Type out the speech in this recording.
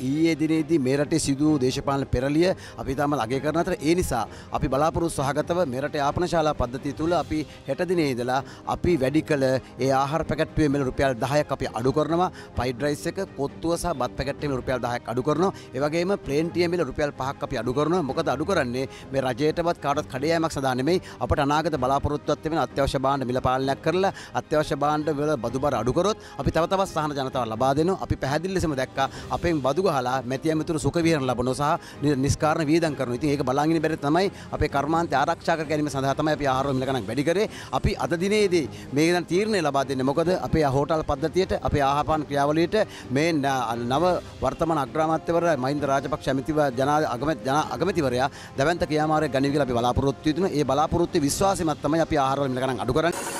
ඊයේ දිනේදී මේ රටේ සිදු වූ දේශපාලන පෙරලිය අපි තාමත් අගය කරන අතර ඒ නිසා අපි බලාපොරොත්තු සහගතව මේ රටේ ආපනශාලා පද්ධතිය තුල අපි හෙට දිනේ ඉඳලා අපි වැඩි කළ ඒ ආහාර පැකට්ටුවේ මිල රුපියල් 10ක් අපි අඩු කරනවා. ෆ්‍රයිඩ් රයිස් එක කොත්තුව සහ බත් පැකට්ටුවේ මිල රුපියල් 10ක් අඩු කරනවා. ඒ වගේම ප්ලේන් ටී මිල රුපියල් 5ක් අපි අඩු කරනවා. මොකද අඩු කරන්නේ මේ රජයටවත් කාටවත් කඩයෑමක් සඳහා නෙමෙයි අපට අනාගත බලාපොරොත්තුවක් තිබෙන අත්‍යවශ්‍ය භාණ්ඩ මිල පාලනයක් කරලා අත්‍යවශ්‍ය භාණ්ඩ වල බදු බර අඩු කරොත් අපි තව තවත් සහන ජනතාව ලබා දෙනවා. අපි පැහැදිලි ලෙසම දැක්කා අපෙන් බදු ගහලා මැති ඇමතුරු සුඛ විහරණ ලබනවා සහ නිස්කාරණ වියදම් කරනවා. ඉතින් ඒක බලාගෙන ඉන්න බැරි තමයි අපේ කර්මාන්තය ආරක්ෂා කර ගැනීම සඳහා තමයි අපි ආහාර මිල ගණන් වැඩි කරේ. අපි අද දිනේදී මේක දැන් තීරණය ලබා දෙන්නේ මොකද අපේ හෝටල් පද්ධතියට අපේ ආහාරපාන ක්‍රියාවලියට මේ නව වර්තමාන අග්‍රාමාත්‍යවර මහින්ද රාජපක්ෂ ඇමතිව ජනා අගමැතිවරයා දැවන්ත ක්‍රියාමාරය ගනිවි කියලා අපි බලාපොරොත්තු වෙනවා. ඒ බලාපොරොත්තු විශ්වාසෙමත් තමයි අපි ආහාර මිල ගණන් අඩු කරන්නේ.